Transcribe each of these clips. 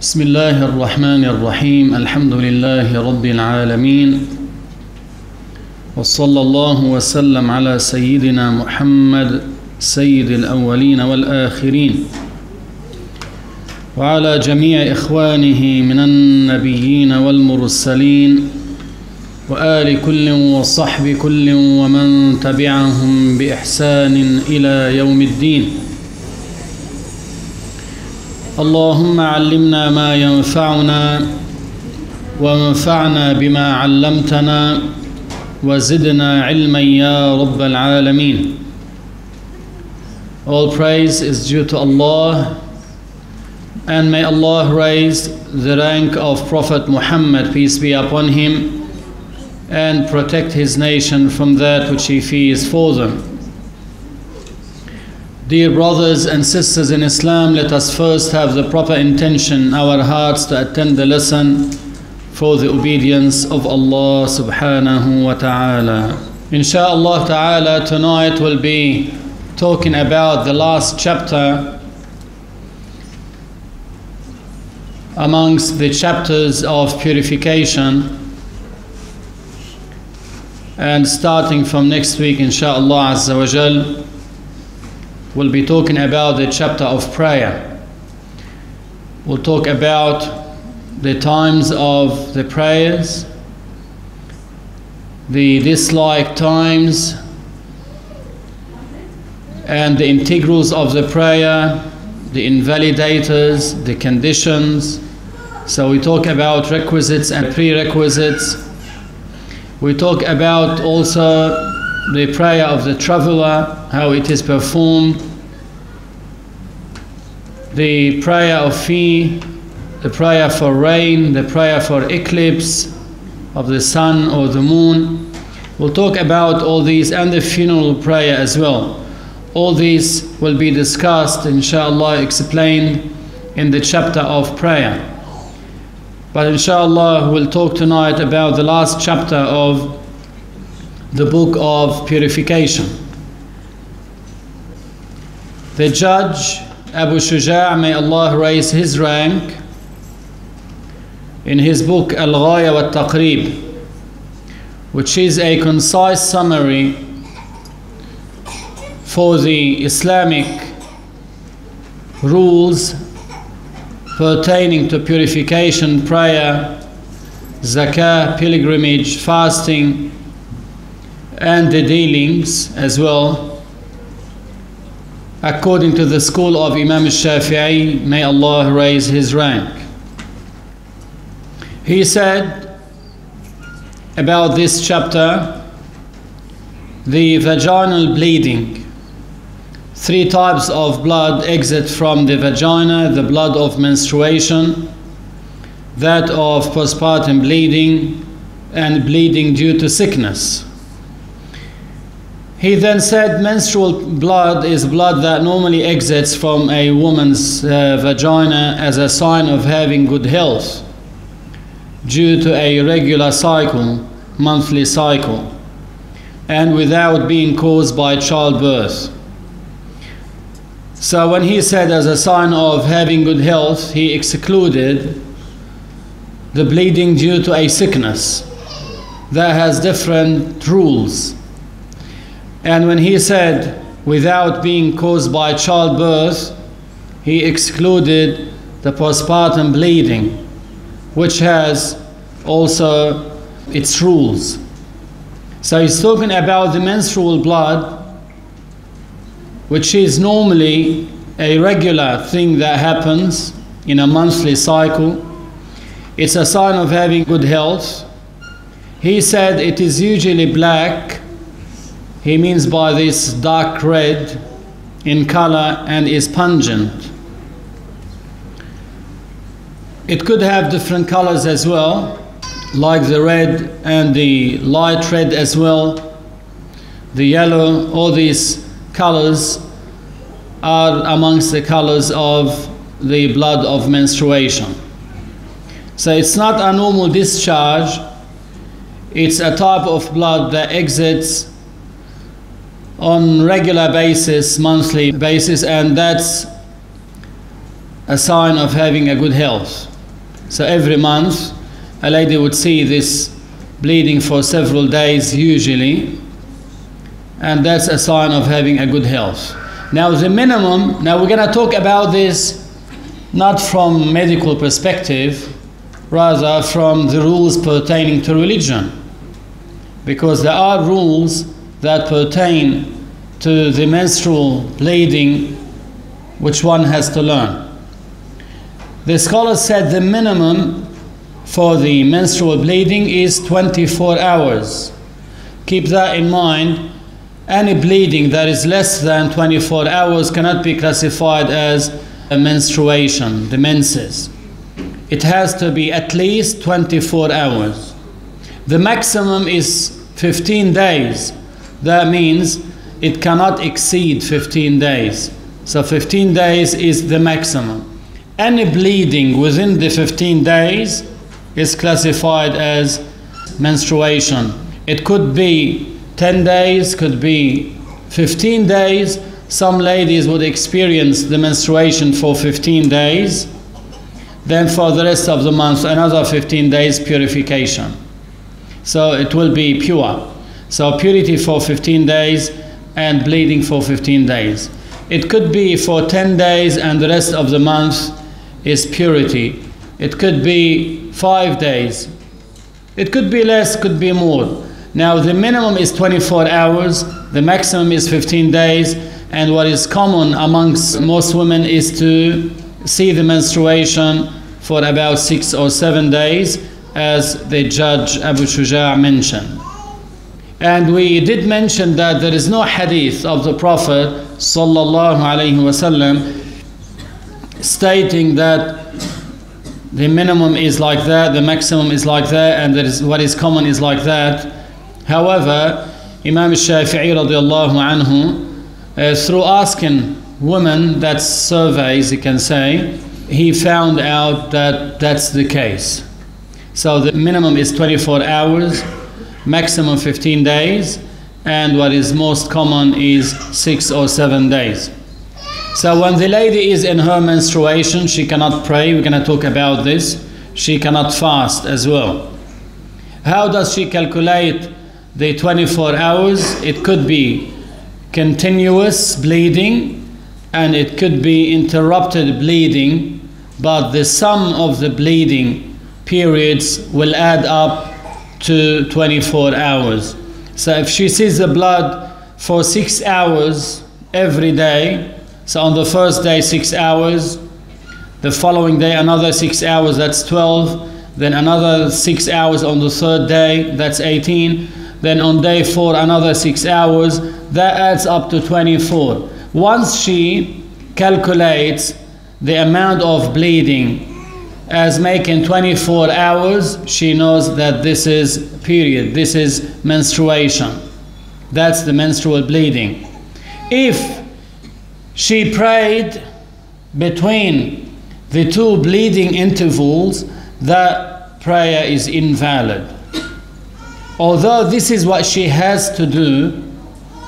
بسم الله الرحمن الرحيم. الحمد لله رب العالمين. وصلى الله وسلم على سيدنا محمد سيد الأولين والآخرين. وعلى جميع إخوانه من النبيين والمرسلين. وآل كل وصحب كل ومن تبعهم بإحسان إلى يوم الدين. اللهم علمنا ما ينفعنا وانفعنا بما علمتنا وزدنا علما يا رب العالمين All praise is due to Allah and may Allah raise the rank of Prophet Muhammad peace be upon him and protect his nation from that which he fears for them Dear brothers and sisters in Islam, let us first have the proper intention in our hearts to attend the lesson for the obedience of Allah subhanahu wa ta'ala. Insha'Allah ta'ala, tonight we'll be talking about the last chapter amongst the chapters of purification. And starting from next week, insha'Allah Azza wa Jal, we'll be talking about the chapter of prayer. We'll talk about the times of the prayers, the dislike times, and the integrals of the prayer, the invalidators, the conditions. So we talk about requisites and prerequisites. We talk about also the prayer of the traveler, how it is performed, the prayer of fee, the prayer for rain, the prayer for eclipse of the sun or the moon. We'll talk about all these and the funeral prayer as well. All these will be discussed, inshallah, explained in the chapter of prayer. But inshallah, we'll talk tonight about the last chapter of the book of purification. The judge, Abu Shuja', may Allah raise his rank, in his book Al Ghaya wa Taqrib, which is a concise summary for the Islamic rules pertaining to purification, prayer, zakah, pilgrimage, fasting, and the dealings as well. According to the school of Imam Shafi'i, may Allah raise his rank. He said about this chapter the vaginal bleeding. Three types of blood exit from the vagina the blood of menstruation, that of postpartum bleeding, and bleeding due to sickness. He then said menstrual blood is blood that normally exits from a woman's uh, vagina as a sign of having good health due to a regular cycle, monthly cycle, and without being caused by childbirth. So when he said as a sign of having good health, he excluded the bleeding due to a sickness that has different rules. And when he said without being caused by childbirth, he excluded the postpartum bleeding, which has also its rules. So he's talking about the menstrual blood, which is normally a regular thing that happens in a monthly cycle. It's a sign of having good health. He said it is usually black he means by this dark red in color and is pungent. It could have different colors as well, like the red and the light red as well, the yellow, all these colors are amongst the colors of the blood of menstruation. So it's not a normal discharge, it's a type of blood that exits on regular basis, monthly basis, and that's a sign of having a good health. So every month, a lady would see this bleeding for several days usually, and that's a sign of having a good health. Now the minimum, now we're going to talk about this not from medical perspective, rather from the rules pertaining to religion. Because there are rules that pertain to the menstrual bleeding which one has to learn. The scholar said the minimum for the menstrual bleeding is 24 hours. Keep that in mind. Any bleeding that is less than 24 hours cannot be classified as a menstruation, the menses. It has to be at least 24 hours. The maximum is 15 days. That means it cannot exceed 15 days. So 15 days is the maximum. Any bleeding within the 15 days is classified as menstruation. It could be 10 days, could be 15 days. Some ladies would experience the menstruation for 15 days. Then for the rest of the month, another 15 days purification. So it will be pure. So purity for 15 days and bleeding for 15 days. It could be for 10 days and the rest of the month is purity. It could be five days. It could be less, could be more. Now the minimum is 24 hours, the maximum is 15 days, and what is common amongst most women is to see the menstruation for about six or seven days, as the judge Abu Shuja mentioned. And we did mention that there is no hadith of the Prophet stating that the minimum is like that, the maximum is like that, and that is what is common is like that. However, Imam Shafi'i radiallahu anhu, uh, through asking women, that surveys you can say, he found out that that's the case. So the minimum is 24 hours, maximum 15 days, and what is most common is six or seven days. So when the lady is in her menstruation, she cannot pray. We're going to talk about this. She cannot fast as well. How does she calculate the 24 hours? It could be continuous bleeding and it could be interrupted bleeding, but the sum of the bleeding periods will add up to 24 hours. So if she sees the blood for six hours every day, so on the first day, six hours, the following day, another six hours, that's 12, then another six hours on the third day, that's 18, then on day four, another six hours, that adds up to 24. Once she calculates the amount of bleeding as making 24 hours, she knows that this is period, this is menstruation. That's the menstrual bleeding. If she prayed between the two bleeding intervals, that prayer is invalid. Although this is what she has to do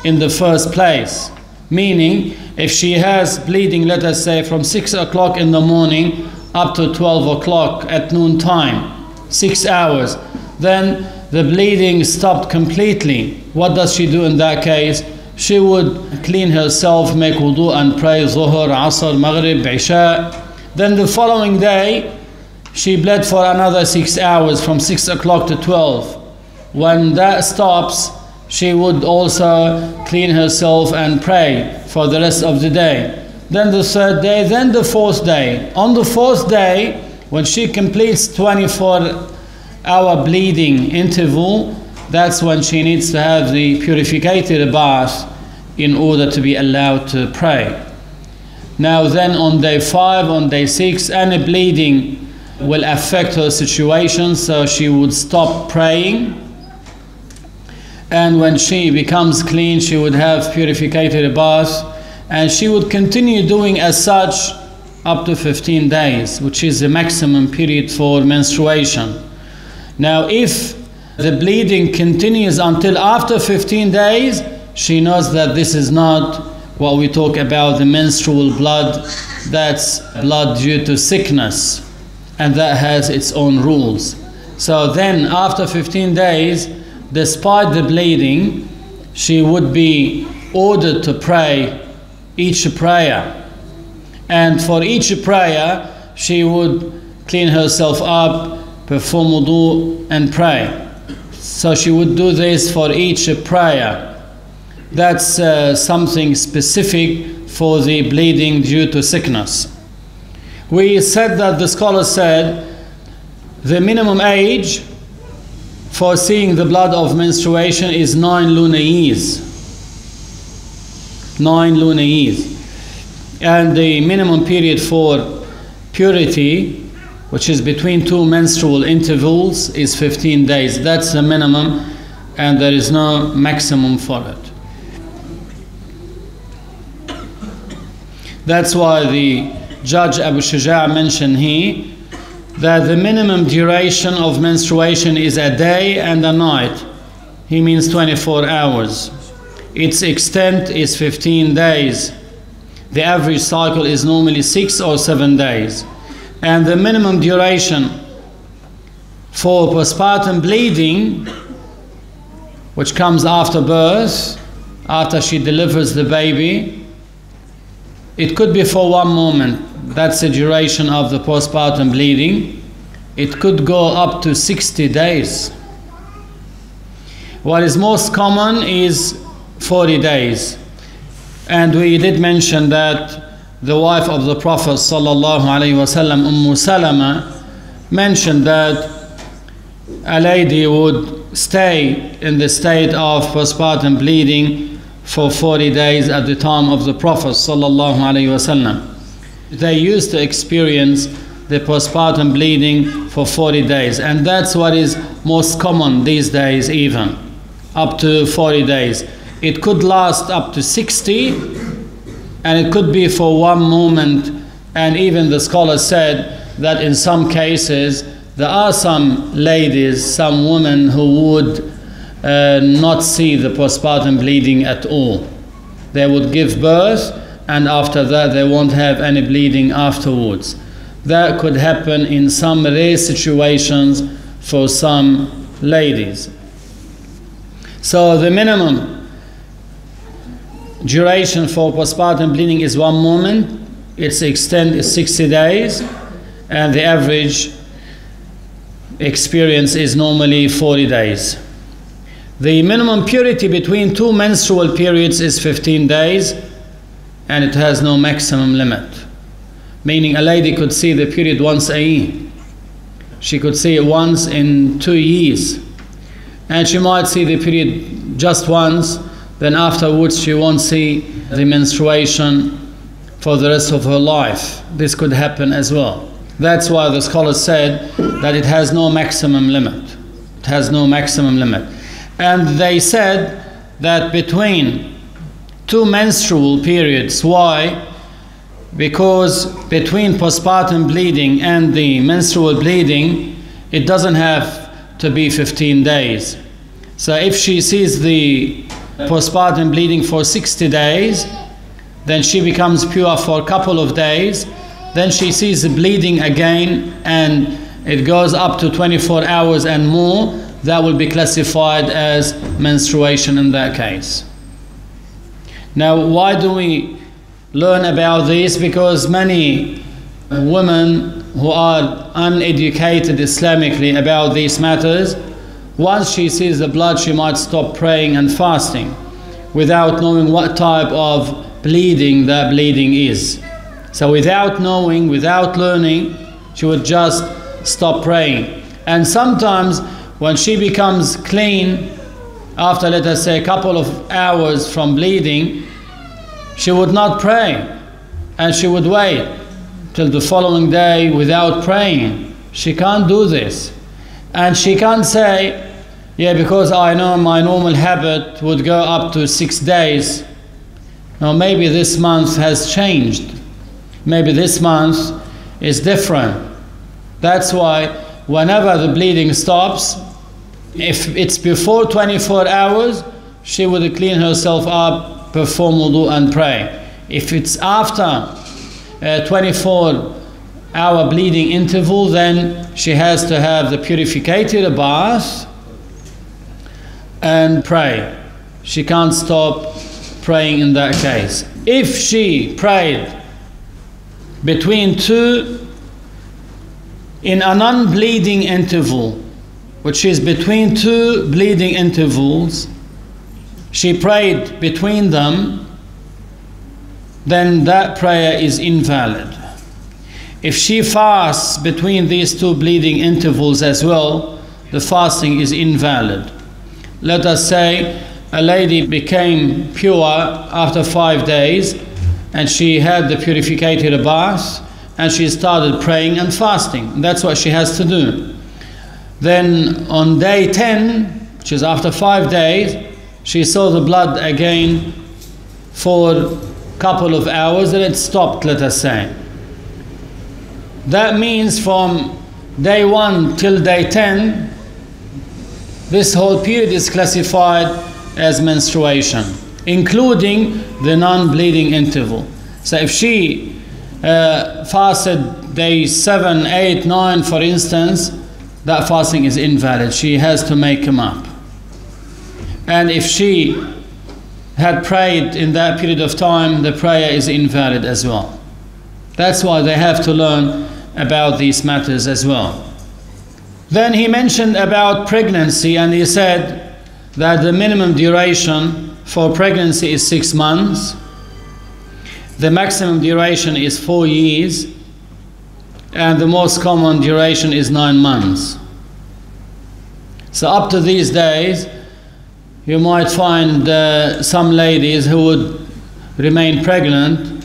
in the first place, meaning if she has bleeding, let us say from 6 o'clock in the morning up to 12 o'clock at noon time, six hours. Then the bleeding stopped completely. What does she do in that case? She would clean herself, make wudu and pray Zuhr, Asr, Maghrib, Isha. Then the following day, she bled for another six hours from 6 o'clock to 12. When that stops, she would also clean herself and pray for the rest of the day then the third day, then the fourth day. On the fourth day, when she completes 24 hour bleeding interval, that's when she needs to have the purificated bath in order to be allowed to pray. Now, then on day five, on day six, any bleeding will affect her situation, so she would stop praying. And when she becomes clean, she would have purificated bath and she would continue doing as such up to 15 days, which is the maximum period for menstruation. Now, if the bleeding continues until after 15 days, she knows that this is not what we talk about the menstrual blood, that's blood due to sickness, and that has its own rules. So then, after 15 days, despite the bleeding, she would be ordered to pray each prayer. And for each prayer, she would clean herself up, perform wudu, and pray. So she would do this for each prayer. That's uh, something specific for the bleeding due to sickness. We said that the scholar said the minimum age for seeing the blood of menstruation is nine lunar years. Nine lunar years. And the minimum period for purity, which is between two menstrual intervals, is 15 days. That's the minimum, and there is no maximum for it. That's why the Judge Abu Shuja' mentioned here that the minimum duration of menstruation is a day and a night. He means 24 hours. Its extent is 15 days. The average cycle is normally six or seven days. And the minimum duration for postpartum bleeding, which comes after birth, after she delivers the baby, it could be for one moment, that's the duration of the postpartum bleeding. It could go up to 60 days. What is most common is 40 days. And we did mention that the wife of the Prophet sallallahu alaihi Umm Salama, mentioned that a lady would stay in the state of postpartum bleeding for 40 days at the time of the Prophet wasallam. They used to experience the postpartum bleeding for 40 days, and that's what is most common these days, even up to 40 days. It could last up to 60, and it could be for one moment, and even the scholar said that in some cases there are some ladies, some women who would uh, not see the postpartum bleeding at all. They would give birth and after that they won't have any bleeding afterwards. That could happen in some rare situations for some ladies. So the minimum duration for postpartum bleeding is one moment. Its extent is 60 days, and the average experience is normally 40 days. The minimum purity between two menstrual periods is 15 days and it has no maximum limit. Meaning a lady could see the period once a year. She could see it once in two years. And she might see the period just once, then afterwards she won't see the menstruation for the rest of her life. This could happen as well. That's why the scholars said that it has no maximum limit. It has no maximum limit. And they said that between two menstrual periods, why? Because between postpartum bleeding and the menstrual bleeding, it doesn't have to be 15 days. So if she sees the postpartum bleeding for 60 days, then she becomes pure for a couple of days, then she sees the bleeding again and it goes up to 24 hours and more, that will be classified as menstruation in that case. Now, why do we learn about this? Because many women who are uneducated Islamically about these matters, once she sees the blood, she might stop praying and fasting without knowing what type of bleeding that bleeding is. So, without knowing, without learning, she would just stop praying. And sometimes when she becomes clean, after let us say a couple of hours from bleeding, she would not pray and she would wait till the following day without praying. She can't do this. And she can't say, yeah, because I know my normal habit would go up to six days. Now, maybe this month has changed. Maybe this month is different. That's why whenever the bleeding stops, if it's before 24 hours, she would clean herself up perform wudu and pray. If it's after a 24 hour bleeding interval, then she has to have the purificated bath and pray. She can't stop praying in that case. If she prayed between two in an unbleeding interval, which is between two bleeding intervals, she prayed between them, then that prayer is invalid. If she fasts between these two bleeding intervals as well, the fasting is invalid. Let us say a lady became pure after five days and she had the purificated bath and she started praying and fasting. That's what she has to do. Then on day 10, which is after five days, she saw the blood again for a couple of hours and it stopped, let us say. That means from day 1 till day 10, this whole period is classified as menstruation, including the non bleeding interval. So if she uh, fasted day 7, 8, 9, for instance, that fasting is invalid. She has to make them up. And if she had prayed in that period of time, the prayer is invalid as well. That's why they have to learn about these matters as well. Then he mentioned about pregnancy and he said that the minimum duration for pregnancy is six months, the maximum duration is four years, and the most common duration is nine months. So, up to these days, you might find uh, some ladies who would remain pregnant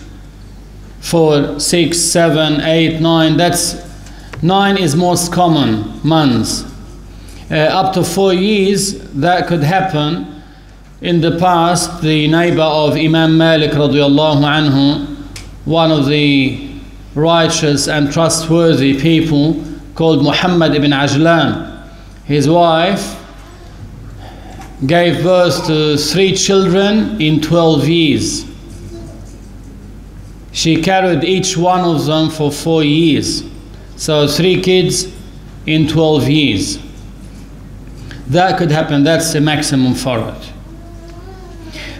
for six, seven, eight, nine. That's nine is most common months. Uh, up to four years, that could happen. In the past, the neighbor of Imam Malik radiallahu anhu, one of the righteous and trustworthy people called Muhammad ibn Ajlan, his wife gave birth to three children in 12 years. She carried each one of them for four years. So, three kids in 12 years. That could happen, that's the maximum for it.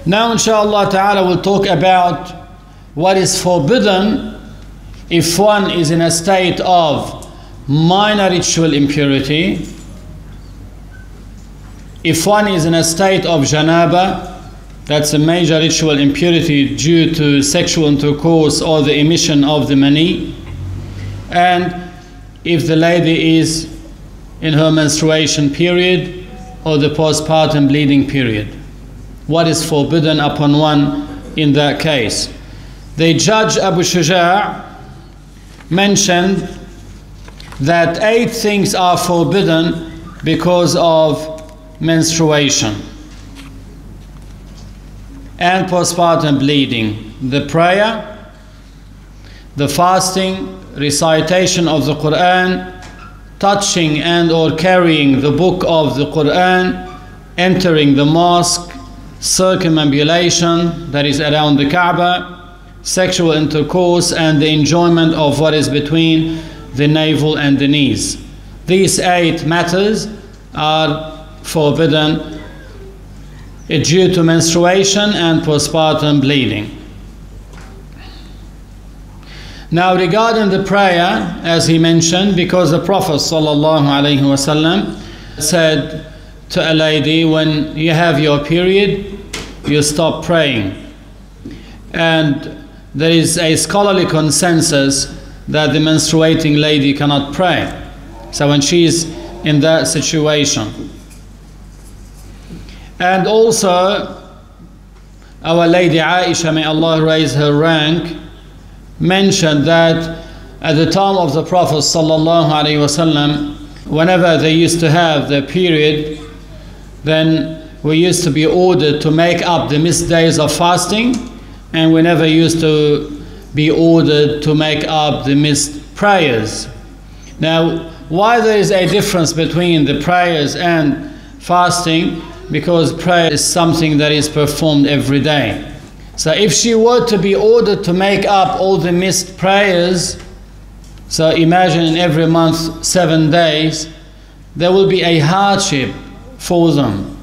Now, inshallah ta'ala, we'll talk about what is forbidden if one is in a state of minor ritual impurity if one is in a state of janaba, that's a major ritual impurity due to sexual intercourse or the emission of the mani. And if the lady is in her menstruation period or the postpartum bleeding period. What is forbidden upon one in that case? The judge Abu Shuja' mentioned that eight things are forbidden because of menstruation and postpartum bleeding, the prayer, the fasting, recitation of the Quran, touching and or carrying the book of the Quran, entering the mosque, circumambulation that is around the Kaaba, sexual intercourse and the enjoyment of what is between the navel and the knees. These eight matters are forbidden due to menstruation and postpartum bleeding. Now, regarding the prayer, as he mentioned, because the Prophet ﷺ said to a lady, when you have your period, you stop praying. And there is a scholarly consensus that the menstruating lady cannot pray. So, when she is in that situation, and also, our Lady Aisha, may Allah raise her rank, mentioned that at the time of the Prophet wasallam, whenever they used to have their period, then we used to be ordered to make up the missed days of fasting, and we never used to be ordered to make up the missed prayers. Now, why there is a difference between the prayers and fasting? because prayer is something that is performed every day. So if she were to be ordered to make up all the missed prayers, so imagine in every month seven days, there will be a hardship for them.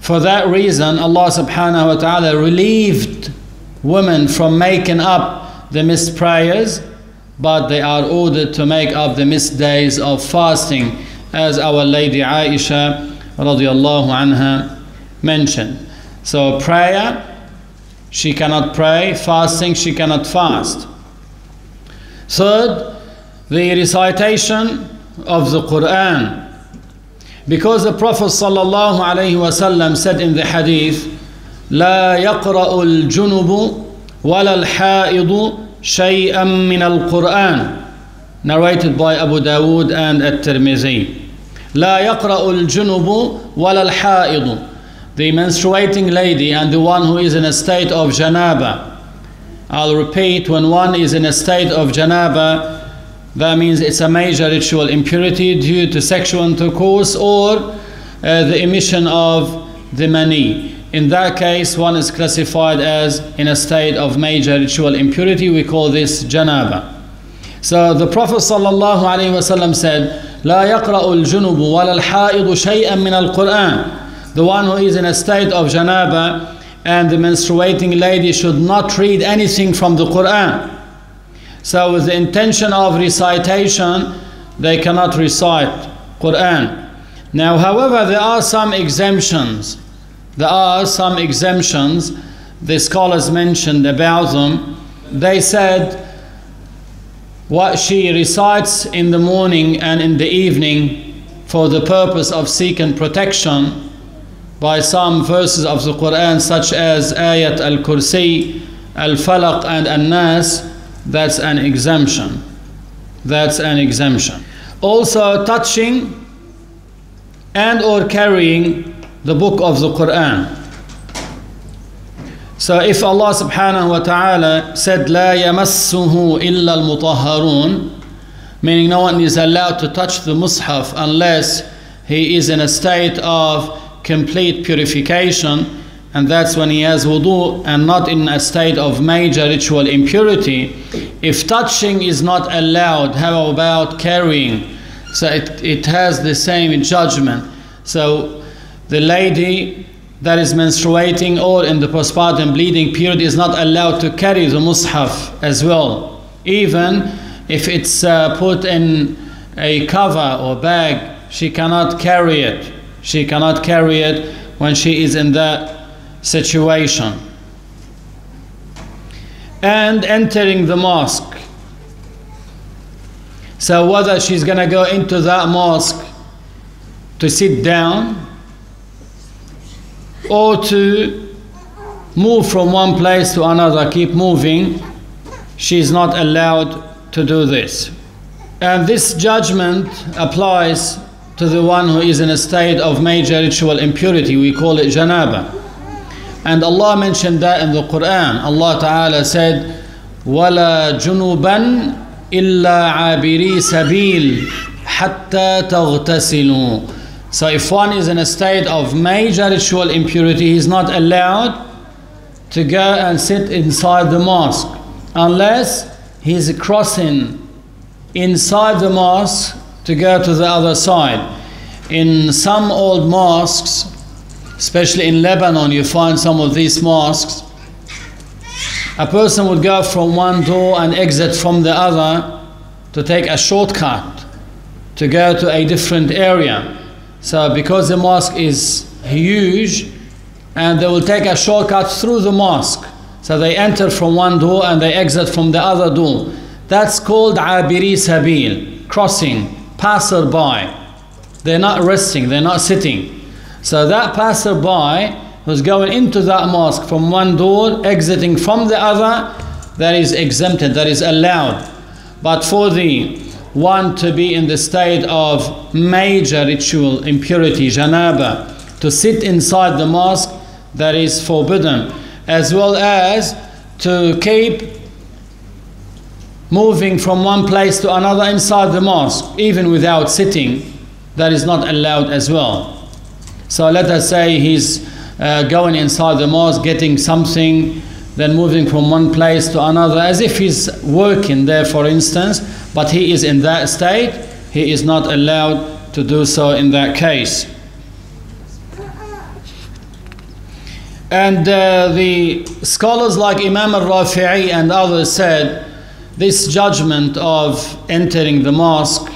For that reason, Allah subhanahu wa ta'ala relieved women from making up the missed prayers, but they are ordered to make up the missed days of fasting, as our Lady Aisha radiallahu anha mentioned. So prayer, she cannot pray, fasting, she cannot fast. Third, the recitation of the Quran. Because the Prophet sallallahu alaihi wasallam said in the hadith, لا يقرأ الجنب ولا الحائض شيئا من القرآن narrated by Abu Dawood and At-Tirmidhi لا يقرأ الجنب ولا الحائض the menstruating lady and the one who is in a state of janaba I'll repeat when one is in a state of janaba that means it's a major ritual impurity due to sexual intercourse or uh, the emission of the mani. In that case, one is classified as in a state of major ritual impurity. We call this janaba. So the Prophet ﷺ said, لا يقرأ الجنب ولا الحائض شيئا من القرآن. the one who is in a state of janaba and the menstruating lady should not read anything from the Quran. So with the intention of recitation, they cannot recite Quran. Now, however, there are some exemptions. There are some exemptions the scholars mentioned about them. They said what she recites in the morning and in the evening for the purpose of seeking protection by some verses of the Quran, such as Ayat al Kursi, Al Falaq, and An Nas that's an exemption. That's an exemption. Also touching and or carrying the book of the Quran. So if Allah subhanahu wa ta'ala said لا يمسه إلا المطهرون meaning no one is allowed to touch the mushaf unless he is in a state of complete purification and that's when he has wudu and not in a state of major ritual impurity. If touching is not allowed, how about carrying? So it, it has the same judgment. So the lady that is menstruating or in the postpartum bleeding period is not allowed to carry the mushaf as well, even if it's uh, put in a cover or bag, she cannot carry it. She cannot carry it when she is in that situation and entering the mosque. So, whether she's going to go into that mosque to sit down or to move from one place to another, keep moving, she's not allowed to do this. And this judgment applies to the one who is in a state of major ritual impurity. We call it janaba. And Allah mentioned that in the Quran. Allah Ta'ala said, وَلَا جُنُبًا إِلَّا عَابِرِي سَبِيلٍ حَتَّى تَغْتَسِلُوا So if one is in a state of major ritual impurity, he is not allowed to go and sit inside the mosque unless he is crossing inside the mosque to go to the other side. In some old mosques, especially in Lebanon, you find some of these mosques. A person would go from one door and exit from the other to take a shortcut to go to a different area. So, because the mosque is huge, and they will take a shortcut through the mosque. So they enter from one door and they exit from the other door. That's called abiri sabil, crossing, passerby. They're not resting, they're not sitting. So that passerby was going into that mosque from one door, exiting from the other, that is exempted, that is allowed. But for the one to be in the state of major ritual impurity, janaba, to sit inside the mosque, that is forbidden, as well as to keep moving from one place to another inside the mosque, even without sitting, that is not allowed as well. So let us say he's uh, going inside the mosque, getting something, then moving from one place to another, as if he's working there, for instance, but he is in that state, he is not allowed to do so in that case. And uh, the scholars like Imam al Rafi'i and others said this judgment of entering the mosque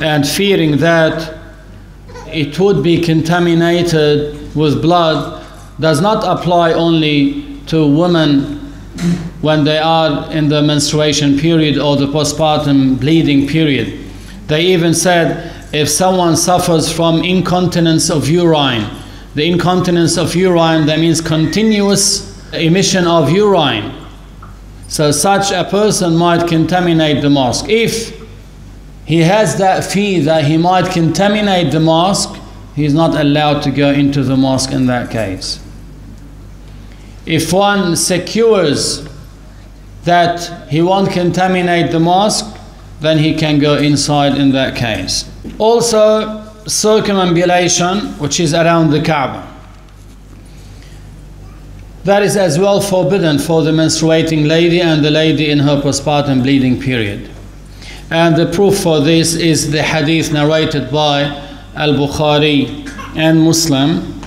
and fearing that it would be contaminated with blood does not apply only to women when they are in the menstruation period or the postpartum bleeding period. They even said if someone suffers from incontinence of urine, the incontinence of urine, that means continuous emission of urine. So such a person might contaminate the mosque. If he has that fear that he might contaminate the mosque, he's not allowed to go into the mosque in that case. If one secures that he won't contaminate the mosque, then he can go inside in that case. Also, circumambulation, which is around the Kaaba. That is as well forbidden for the menstruating lady and the lady in her postpartum bleeding period. And the proof for this is the hadith narrated by Al Bukhari and Muslim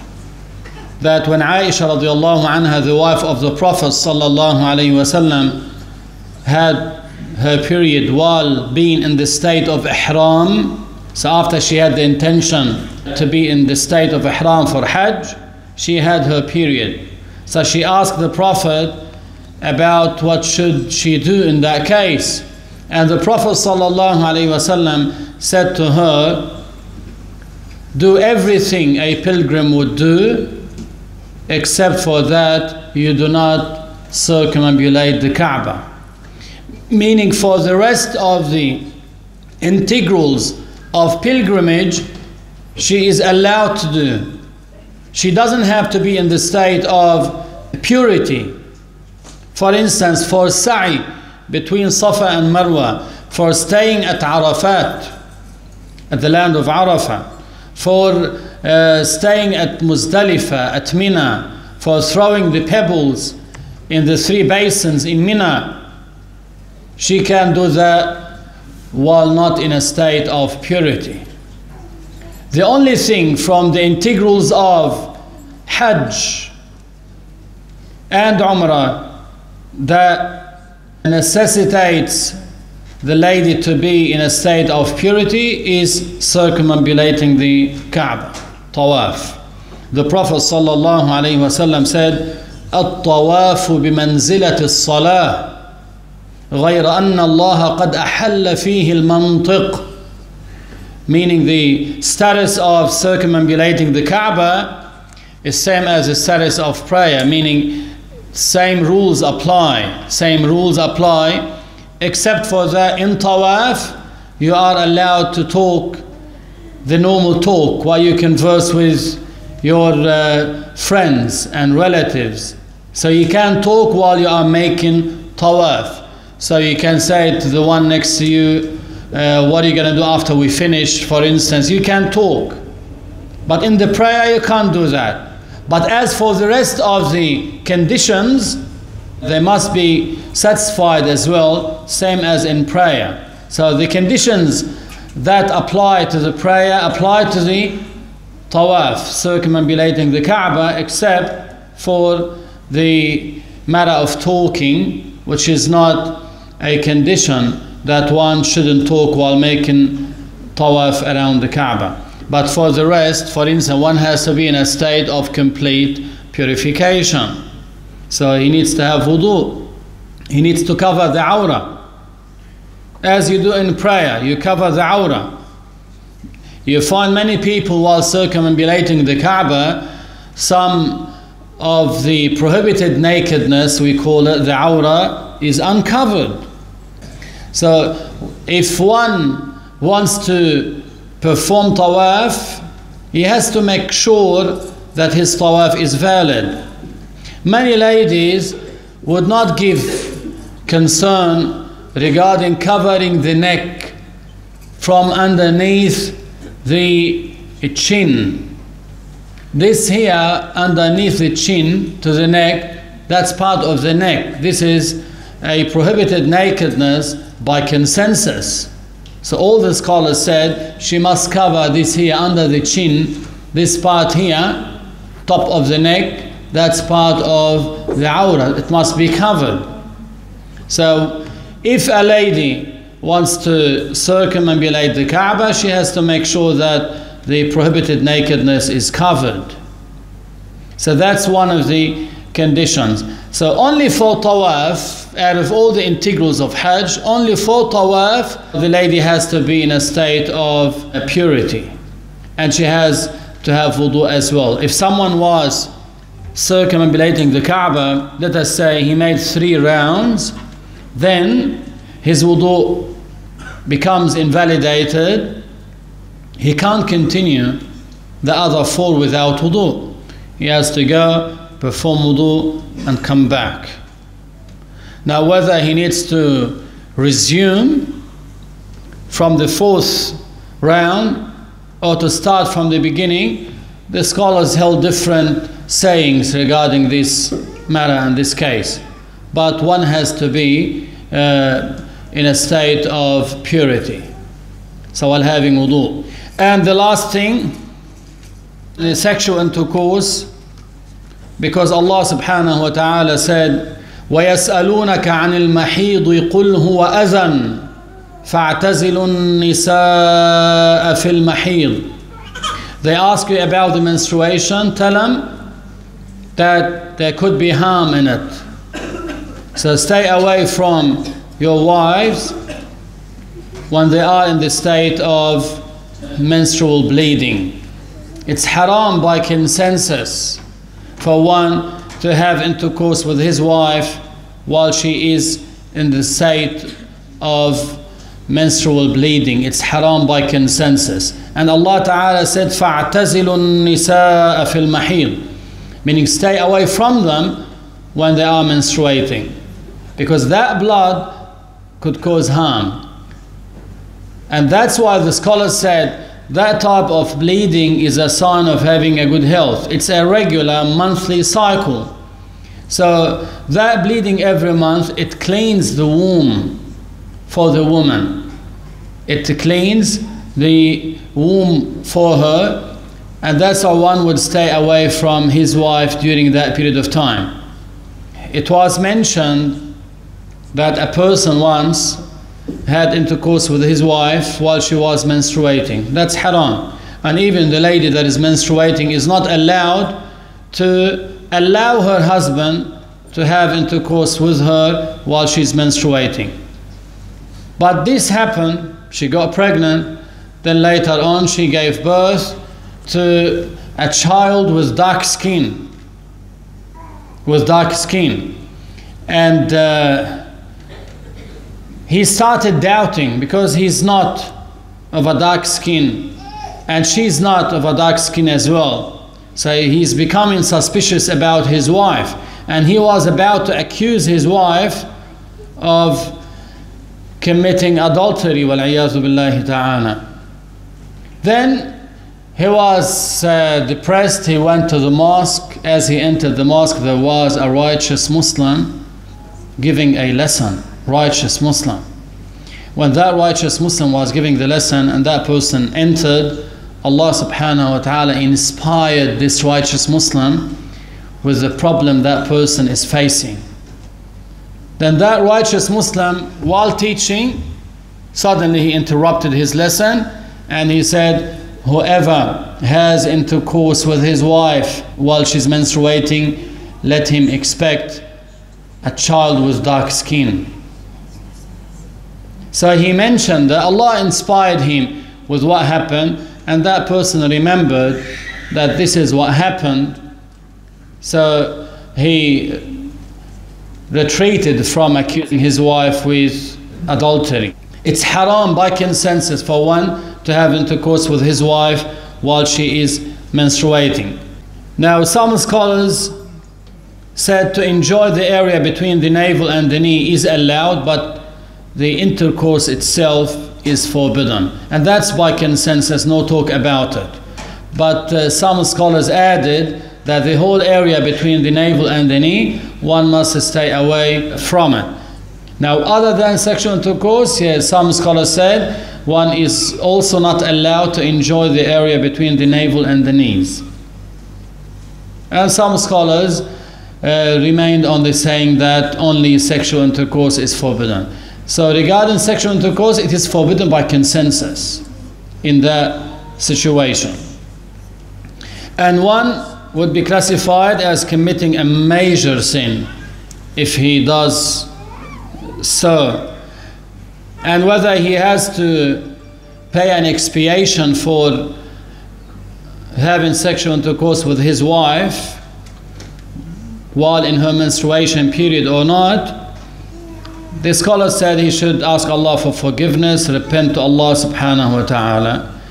that when Aisha radiallahu anha, the wife of the Prophet sallallahu alaihi wasallam, had her period while being in the state of ihram, so after she had the intention to be in the state of ihram for Hajj, she had her period. So she asked the Prophet about what should she do in that case. And the Prophet ﷺ said to her, Do everything a pilgrim would do, except for that you do not circumambulate the Kaaba. Meaning, for the rest of the integrals of pilgrimage she is allowed to do. She doesn't have to be in the state of purity. For instance, for sa'i between Safa and Marwa, for staying at Arafat, at the land of Arafah, for uh, staying at Muzdalifah, at Mina, for throwing the pebbles in the three basins in Mina. She can do that while not in a state of purity. The only thing from the integrals of Hajj and Umrah that necessitates the lady to be in a state of purity is circumambulating the Kaaba, tawaf. The Prophet ﷺ said, الطواف بمنزلة الصلاة غير أن الله قد أحل فيه المنطق meaning the status of circumambulating the Kaaba is same as the status of prayer meaning same rules apply same rules apply except for that in tawaf you are allowed to talk the normal talk while you converse with your uh, friends and relatives so you can talk while you are making tawaf so you can say to the one next to you, uh, what are you going to do after we finish, for instance. You can talk. But in the prayer, you can't do that. But as for the rest of the conditions, they must be satisfied as well, same as in prayer. So the conditions that apply to the prayer apply to the tawaf, circumambulating the Kaaba, except for the matter of talking, which is not a condition that one shouldn't talk while making tawaf around the Kaaba. But for the rest, for instance, one has to be in a state of complete purification. So he needs to have wudu. He needs to cover the aura. As you do in prayer, you cover the aura. You find many people while circumambulating the Kaaba, some of the prohibited nakedness, we call it the aura, is uncovered. So if one wants to perform tawaf, he has to make sure that his tawaf is valid. Many ladies would not give concern regarding covering the neck from underneath the chin. This here underneath the chin to the neck, that's part of the neck. This is a prohibited nakedness by consensus. So all the scholars said she must cover this here under the chin, this part here, top of the neck, that's part of the awrah. It must be covered. So if a lady wants to circumambulate the Kaaba, she has to make sure that the prohibited nakedness is covered. So that's one of the conditions. So only for tawaf, out of all the integrals of Hajj, only for tawaf, the lady has to be in a state of purity. And she has to have wudu as well. If someone was circumambulating the Kaaba, let us say he made three rounds, then his wudu becomes invalidated, he can't continue the other four without wudu. He has to go, perform wudu, and come back. Now, whether he needs to resume from the fourth round or to start from the beginning, the scholars held different sayings regarding this matter in this case. But one has to be uh, in a state of purity. So while having wudu. And the last thing, the sexual intercourse, because Allah subhanahu wa ta'ala said, ويسألونك عن المحيض قل هو أذى فاعتزلوا النساء في المحيض They ask you about the menstruation, tell them that there could be harm in it. So stay away from your wives when they are in the state of menstrual bleeding. It's haram by consensus for one to have intercourse with his wife while she is in the state of menstrual bleeding. It's haram by consensus. And Allah Ta'ala said, فَاعْتَزِلُ النِّسَاءَ فِي الْمَحِيضِ Meaning stay away from them when they are menstruating. Because that blood could cause harm. And that's why the scholars said, that type of bleeding is a sign of having a good health. It's a regular monthly cycle. So that bleeding every month, it cleans the womb for the woman. It cleans the womb for her, and that's why one would stay away from his wife during that period of time. It was mentioned that a person once had intercourse with his wife while she was menstruating. That's haram. And even the lady that is menstruating is not allowed to allow her husband to have intercourse with her while she's menstruating. But this happened, she got pregnant, then later on she gave birth to a child with dark skin. With dark skin. And uh, he started doubting because he's not of a dark skin and she's not of a dark skin as well. So he's becoming suspicious about his wife and he was about to accuse his wife of committing adultery ta'ala. Then he was uh, depressed, he went to the mosque. As he entered the mosque, there was a righteous Muslim giving a lesson righteous Muslim. When that righteous Muslim was giving the lesson and that person entered, Allah subhanahu wa ta'ala inspired this righteous Muslim with the problem that person is facing. Then that righteous Muslim, while teaching, suddenly he interrupted his lesson and he said, Whoever has intercourse with his wife while she's menstruating, let him expect a child with dark skin. So he mentioned that Allah inspired him with what happened, and that person remembered that this is what happened. So he retreated from accusing his wife with adultery. It's haram by consensus for one to have intercourse with his wife while she is menstruating. Now, some scholars said to enjoy the area between the navel and the knee is allowed, but the intercourse itself is forbidden. And that's by consensus, no talk about it. But uh, some scholars added that the whole area between the navel and the knee, one must stay away from it. Now, other than sexual intercourse, yes, some scholars said one is also not allowed to enjoy the area between the navel and the knees. And some scholars uh, remained on the saying that only sexual intercourse is forbidden. So, regarding sexual intercourse, it is forbidden by consensus in that situation. And one would be classified as committing a major sin if he does so. And whether he has to pay an expiation for having sexual intercourse with his wife while in her menstruation period or not, the scholar said he should ask Allah for forgiveness, repent to Allah subhanahu wa ta'ala.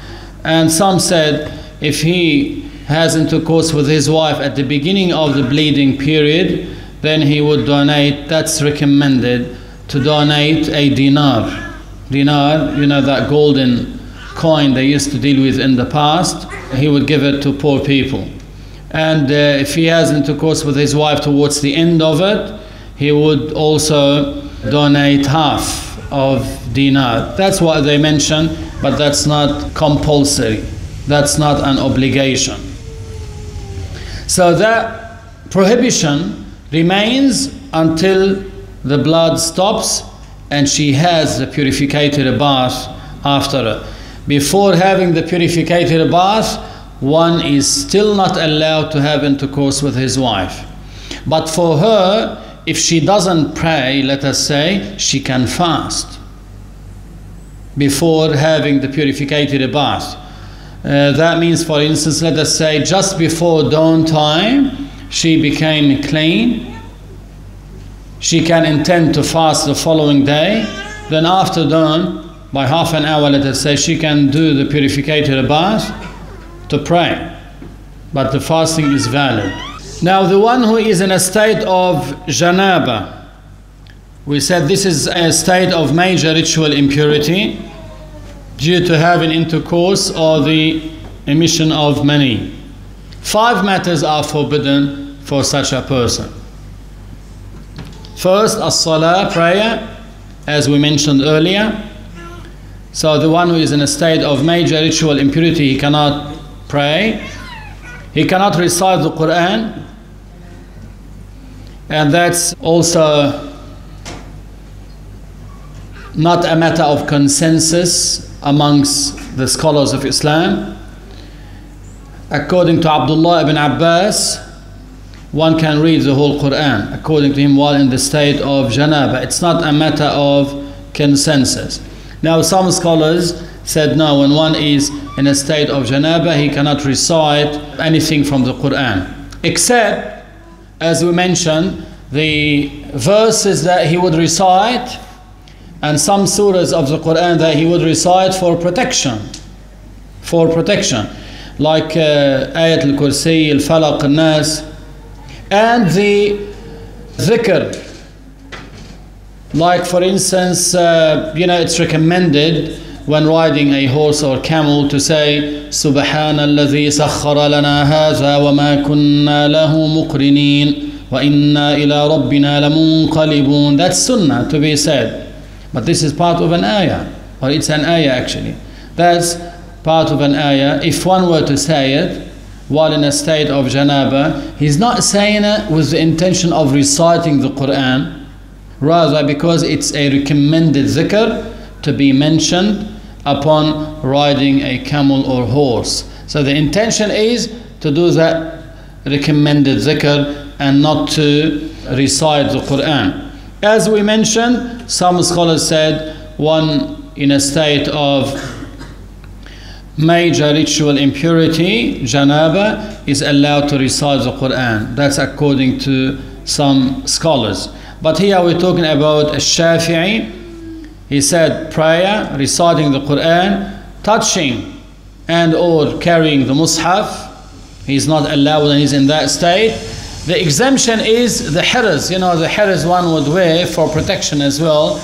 And some said if he has intercourse with his wife at the beginning of the bleeding period, then he would donate, that's recommended, to donate a dinar. Dinar, you know, that golden coin they used to deal with in the past, he would give it to poor people. And uh, if he has intercourse with his wife towards the end of it, he would also donate half of dinar. That's what they mention, but that's not compulsory. That's not an obligation. So that prohibition remains until the blood stops and she has the purificated bath after it. Before having the purificated bath, one is still not allowed to have intercourse with his wife. But for her, if she doesn't pray, let us say, she can fast before having the purificated bath. Uh, that means, for instance, let us say just before dawn time, she became clean. She can intend to fast the following day. Then, after dawn, by half an hour, let us say, she can do the purificated bath to pray. But the fasting is valid. Now, the one who is in a state of janaba, we said this is a state of major ritual impurity due to having intercourse or the emission of maniy. Five matters are forbidden for such a person. First, as salah, prayer, as we mentioned earlier. So, the one who is in a state of major ritual impurity, he cannot pray, he cannot recite the Quran, and that's also not a matter of consensus amongst the scholars of Islam. According to Abdullah ibn Abbas, one can read the whole Quran, according to him, while in the state of janaba. It's not a matter of consensus. Now, some scholars said no, when one is in a state of janaba, he cannot recite anything from the Quran, except, as we mentioned, the verses that he would recite and some surahs of the Quran that he would recite for protection. For protection. Like uh, Ayat al Kursi, al Falaq, al Nas, and the dhikr. Like, for instance, uh, you know, it's recommended when riding a horse or camel to say سبحان الذي سخر لنا هذا وما كنا له مقرنين وإنا إلى ربنا لمنقلبون That's sunnah to be said. But this is part of an ayah, or it's an ayah actually. That's part of an ayah. If one were to say it while in a state of janaba, he's not saying it with the intention of reciting the Quran, rather because it's a recommended zikr to be mentioned upon riding a camel or horse. So the intention is to do that recommended zikr and not to recite the Quran. As we mentioned, some scholars said one in a state of major ritual impurity, janaba, is allowed to recite the Quran. That's according to some scholars. But here we're talking about a Shafi'i. He said prayer, reciting the Quran, touching and or carrying the mushaf. He's not allowed when he's in that state. The exemption is the hirs, you know, the hirs one would wear for protection as well.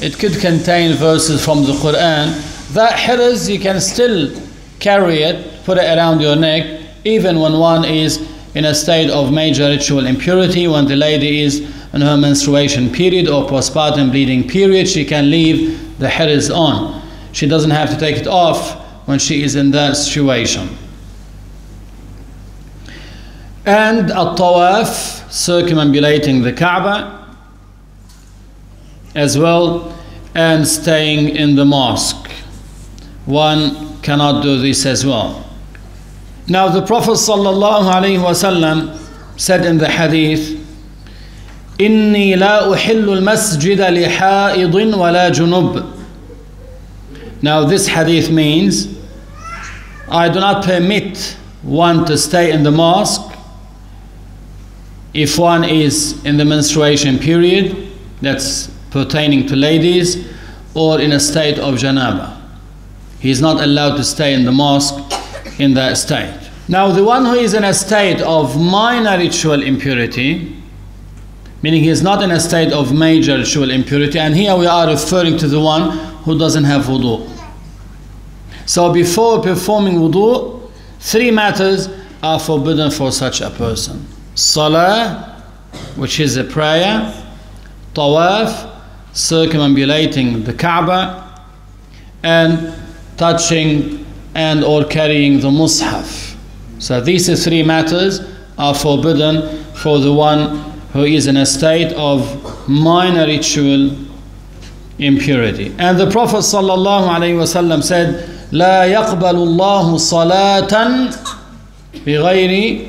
It could contain verses from the Quran. That hirs, you can still carry it put it around your neck, even when one is in a state of major ritual impurity, when the lady is in her menstruation period or postpartum bleeding period, she can leave the hijaz on. She doesn't have to take it off when she is in that situation. And a tawaf, circumambulating the Kaaba, as well, and staying in the mosque. One cannot do this as well. Now the Prophet ﷺ said in the hadith, إني لا أحل المسجد لحائض ولا جنب. Now this hadith means I do not permit one to stay in the mosque if one is in the menstruation period, that's pertaining to ladies, or in a state of janaba. He is not allowed to stay in the mosque in that state. Now, the one who is in a state of minor ritual impurity, meaning he is not in a state of major ritual impurity, and here we are referring to the one who doesn't have wudu. So, before performing wudu, three matters are forbidden for such a person salah, which is a prayer, tawaf, circumambulating the Kaaba, and touching and or carrying the mushaf. So these three matters are forbidden for the one who is in a state of minor ritual impurity. And the Prophet ﷺ said, لا يقبل الله صلاة بغير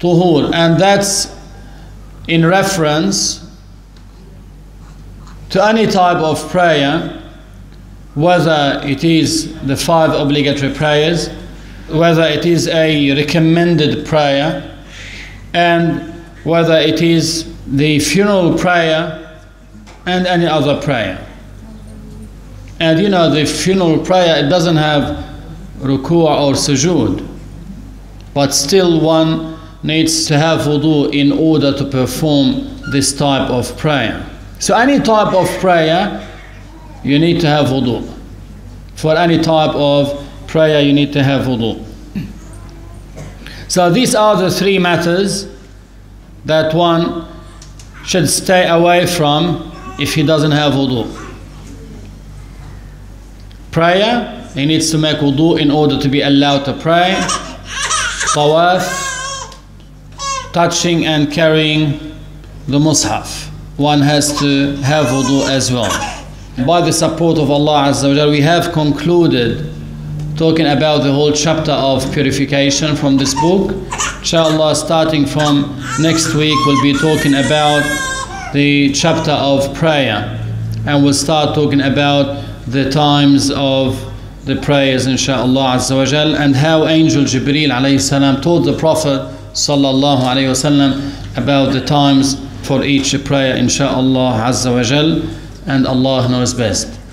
طهور and that's in reference to any type of prayer whether it is the five obligatory prayers whether it is a recommended prayer and whether it is the funeral prayer and any other prayer and you know the funeral prayer it doesn't have ruku' or sujood but still one needs to have wudu in order to perform this type of prayer. So any type of prayer, you need to have wudu. For any type of prayer, you need to have wudu. So these are the three matters that one should stay away from if he doesn't have wudu. Prayer, he needs to make wudu in order to be allowed to pray. Tawaf, touching and carrying the mushaf. One has to have wudu as well. By the support of Allah Azza wa we have concluded talking about the whole chapter of purification from this book. Inshallah, starting from next week, we'll be talking about the chapter of prayer. And we'll start talking about the times of the prayers, inshallah, and how Angel Jibreel alayhi told the Prophet sallallahu alayhi wasallam about the times for each prayer inshallah azza wa jal. And Allah knows best